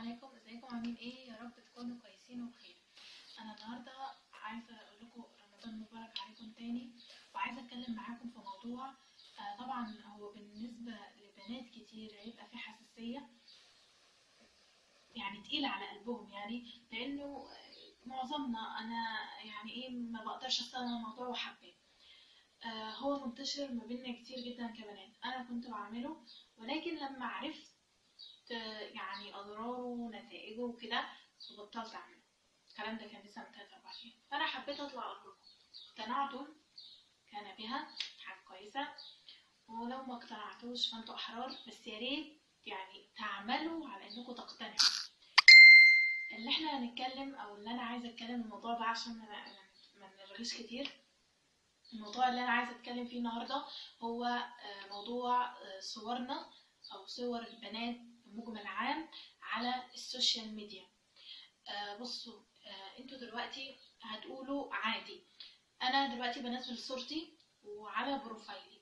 عليكم. ازيكم عاملين إيه؟ يا رب تكونوا كويسين وبخير. أنا النهارده عايزة أقول لكم رمضان مبارك عليكم تاني وعايزة أتكلم معاكم في موضوع آه طبعا هو بالنسبة لبنات كتير هيبقى في حساسية يعني تقيلة على قلبهم يعني لأنه معظمنا أنا يعني إيه ما بقدرش أستغنى الموضوع وحباه. آه هو منتشر ما بيننا كتير جدا كبنات. أنا كنت بعمله ولكن لما عرفت يعني أضراره ونتائجه وكده وبطلت أعمله. الكلام ده كان لسه من تلات أربع أيام. فأنا حبيت أطلع أقول لكم كان بها حاجة كويسة. ولو ما اقتنعتوش فأنتوا أحرار بس يا ريت يعني تعملوا على إنكم تقتنعوا. اللي إحنا هنتكلم أو اللي أنا عايزة أتكلم الموضوع ده عشان ما ما نرغيش كتير. الموضوع اللي أنا عايزة أتكلم فيه النهارده هو آه، موضوع آه، صورنا أو صور البنات بمجمل عام على السوشيال ميديا. آه، بصوا آه، أنتوا دلوقتي هتقولوا عادي. أنا دلوقتي بنزل صورتي وعلى profile ي.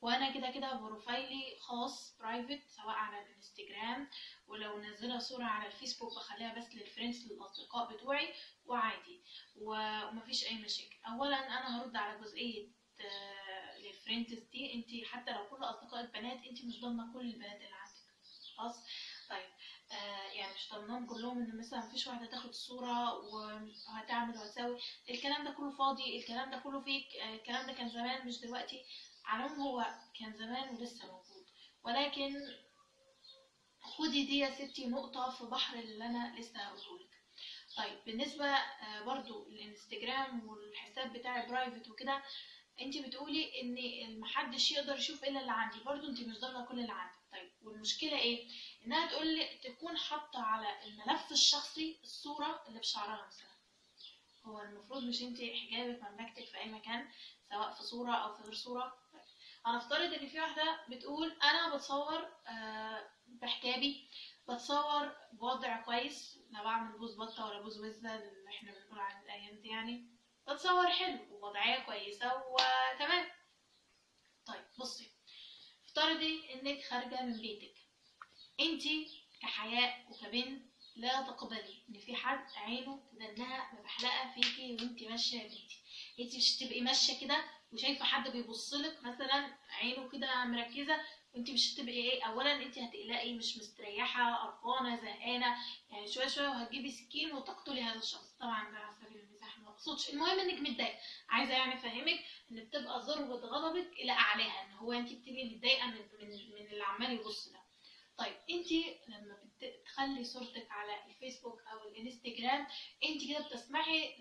وأنا كده كده profile ي خاص private سواء على الانستجرام ولو منزله صورة على الفيسبوك بخليها بس لل friends للأصدقاء بتوعي وعادي. ومفيش أي مشاكل. اولا أنا هرد على جزئية آه، للفريندز دي. انت حتى لو كل اصدقاء البنات انت مش ضامنة كل البنات اللي عندك خلاص طيب آه يعني مش ضامناهم كلهم إن مثلا مفيش واحدة تاخد صوره وهتعمل وهتسوي. الكلام ده كله فاضي الكلام ده كله فيك آه الكلام ده كان زمان مش دلوقتي. على هو كان زمان ولسه موجود. ولكن خدي دي يا ستي نقطة في بحر اللي أنا لسه هقولهولك طيب بالنسبة آه، برضو الانستجرام والحساب بتاعي برايفت وكده انت بتقولي إن محدش يقدر يشوف إلا اللي عندي. برضو انت مش ضامنة كل اللي عندك. طيب والمشكلة إيه؟ إنها تقول لي تكون حاطة على الملف الشخصي الصورة اللي بشعرها مثلا. هو المفروض مش انت حجابك مملكتك في أي مكان سواء في صورة أو في غير صورة؟ طيب. هنفترض إن في واحدة بتقول أنا بتصور آه، بحجابي بتصور بوضع كويس لا بعمل بوز بطة ولا بوز وزة اللي إحنا بنقول على الأيام دي يعني بتصور حلو ووضعية كويسة وتمام. طيب بصي افترضي إنك خارجة من بيتك. إنتي كحياء وكبنت لا تقبلي إن في حد عينه تدنها مبحلقة فيكي وإنتي ماشية يا بنتي. إنتي مش تبقي ماشية كده وشايفة حد بيبصلك مثلا عينه كده مركزة وإنتي مش هتبقي إيه اولا إنتي هتقلقي مش مستريحة قرفانة زهقانة. يعني شوية شوية وهتجيبي سكين وتقتلي هذا الشخص. طبعا ده اقصدش المهم إنك متضايقة. عايزة يعني أفهمك إن بتبقى ذروة غضبك إلى أعلاها إن هو انت بتبقي متضايقة من من من اللي عمال يبص ده. طيب انت لما بتخلي صورتك على الفيسبوك أو الإنستجرام. أنت كده بتسمحي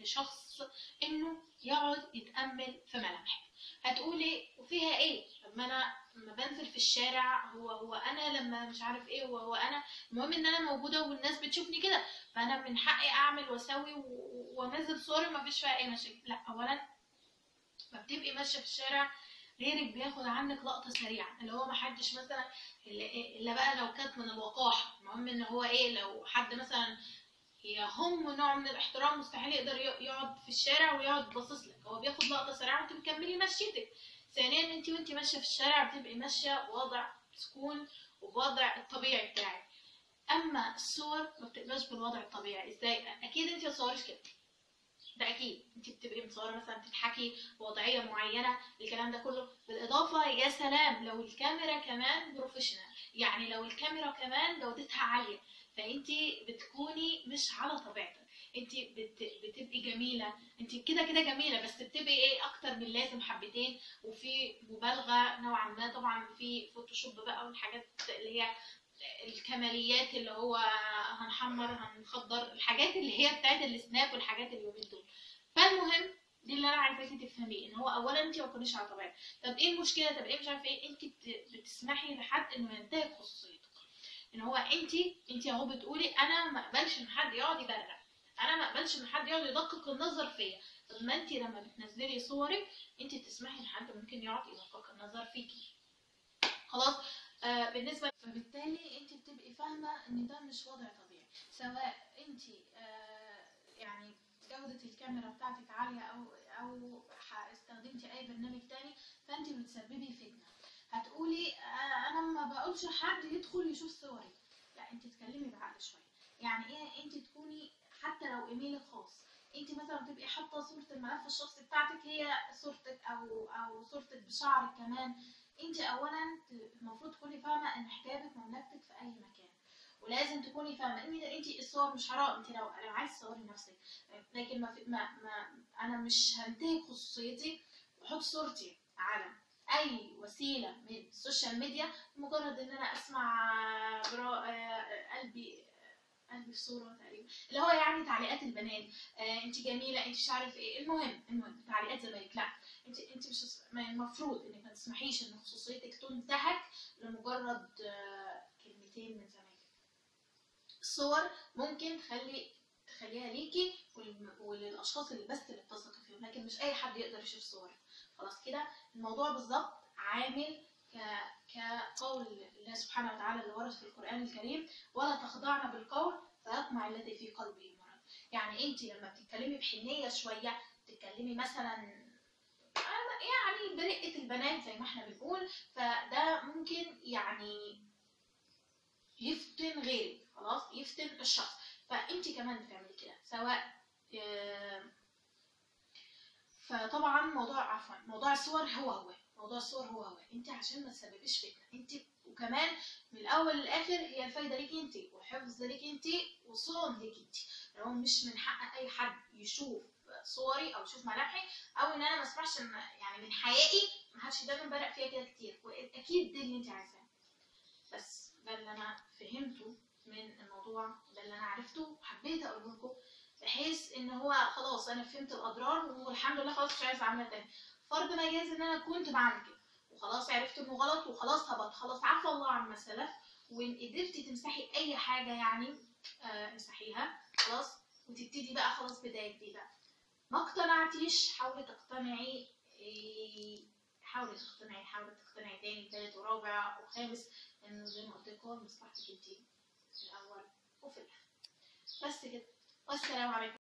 لشخص إنه يقعد يتأمل في ملامحك. هتقولي وفيها إيه؟ طب ما أنا لما بنزل في الشارع هو هو أنا لما مش عارف إيه هو هو أنا. المهم إن أنا موجودة والناس بتشوفني كده. فأنا من حقي أعمل وأسوي وأنزل صوري ما فيش فيها أي مشاكل. لا اولا ما بتبقي ماشية في الشارع غيرك بياخد عنك لقطة سريعة اللي هو ما حدش مثلا اللي إلا بقى لو كانت من الوقاحه المهم إن هو إيه لو حد مثلا يهم نوع من الاحترام مستحيل يقدر يقعد في الشارع ويقعد باصص لك. هو بياخد لقطة سريعة وأنت بتكملي مشيتك. ثانيا أنت وأنت ماشية في الشارع بتبقي ماشية بوضع سكون وبوضع الطبيعي بتاعك. أما الصور ما بتبقاش بالوضع الطبيعي. إزاي؟ أكيد أنت ما تصوريش كده. ده أكيد انت بتبقي مصوره مثلا بتضحكي بوضعيه معينه الكلام ده كله. بالإضافة يا سلام لو الكاميرا كمان بروفيشنال يعني لو الكاميرا كمان جودتها عالية. فانت بتكوني مش على طبيعتك. انت بت... بتبقي جميلة. انت كده كده جميلة بس بتبقي إيه أكتر من لازم حبتين. وفي مبالغة نوعا ما طبعا في فوتوشوب بقى والحاجات اللي هي الكماليات اللي هو هنحمر هنخضر الحاجات اللي هي بتاعت السناب والحاجات اليومين دول. فالمهم دي اللي أنا عايزاكي تفهميه إن هو اولا انت ما تكونيش على طبيعتك. طب إيه المشكلة؟ طب إيه مش عارفة إيه؟ انت بت- بتسمحي لحد إنه ينتهك خصوصيتك. إن هو انت انت أهو بتقولي أنا ما أقبلش إن حد يقعد يبرق أنا ما أقبلش إن حد يقعد يدقق النظر فيا. طب ما انت لما بتنزلي صورك انت تسمحي لحد ممكن يقعد يدقق النظر فيكي. خلاص؟ آه بالنسبة فبالتالي انت بتبقي فاهمة إن ده مش وضع طبيعي. سواء انت آه يعني جودة الكاميرا بتاعتك عالية أو أو استخدمتي أي برنامج تاني فأنت بتسببي فتنة. هتقولي آه، أنا ما بقولش حد يدخل يشوف صوري. لا انت تتكلمي بعقل شوية. يعني إيه انت تكوني حتى لو إيميلك خاص. انت مثلا تبقي حاطة صورة الملف الشخصي بتاعتك هي صورتك أو أو صورتك بشعرك كمان. انت اولا المفروض تكوني فاهمة ان حجابك مملكتك في أي مكان. ولازم تكوني فاهمة ان انت الصور مش حرام انت لو لو عايز تصوري نفسك. لكن ما, ما, ما أنا مش هنتهك خصوصيتي. واحط صورتي على أي وسيلة من السوشيال ميديا مجرد إن أنا أسمع آه، قلبي قلبي في صوره تقريبا. اللي هو يعني تعليقات البنات. آه انت جميلة انت مش عارف إيه. المهم المهم تعليقات زمايلك. لا انت انت مش المفروض انك ما تسمحيش ان خصوصيتك تنتهك لمجرد آه كلمتين من زمايلك. الصور ممكن تخلي تخليها ليكي ول- وللأشخاص اللي بس اللي بتثقي فيهم لكن مش أي حد يقدر يشوف صورك خلاص كده؟ الموضوع بالظبط عامل. كقول الله سبحانه وتعالى اللي ورد في القرآن الكريم ولا تخضعن بالقول فيطمع الذي في قلبه مرض. يعني انت لما بتتكلمي بحنية شوية بتتكلمي مثلا يعني برقة البنات زي ما إحنا بنقول فده ممكن يعني يفتن غيرك خلاص؟ يفتن الشخص. فانت كمان بتعملي كده سواء آه، فطبعا موضوع عفوا موضوع الصور هو هو. موضوع الصور هو هو انت عشان ما تسببيش فتنه انت وكمان من الأول للآخر هي الفايدة ليكي انت والحفظ ليكي انت والصون ليكي انت. لو مش من حق أي حد يشوف صوري أو يشوف ملامحي أو إن أنا ما اسمحش إن يعني من حيائي ما حدش دايما برق فيها كده كتير. وأكيد دي اللي انت عايزاه بس ده اللي أنا فهمته من الموضوع ده اللي أنا عرفته وحبيت أقوله لكم بحيث إن هو خلاص أنا فهمت الأضرار والحمد لله خلاص مش عايزه اعملها تاني. فرض ما يجاز إن أنا كنت بعمل كده. وخلاص عرفت إنه غلط وخلاص هبط خلاص عفى الله عما سلف وإن قدرتي تمسحي أي حاجة يعني آه امسحيها. خلاص. وتبتدي بقى خلاص بداية جديدة. ما اقتنعتيش حاولي تقتنعي إيه، حاولي تقتنعي حاولي تقتنعي تاني تالت ورابع وخامس لأنه زي ما قلت لكم مصلحتك أنتي في الأول وفي الآخر. بس كده. والسلام عليكم.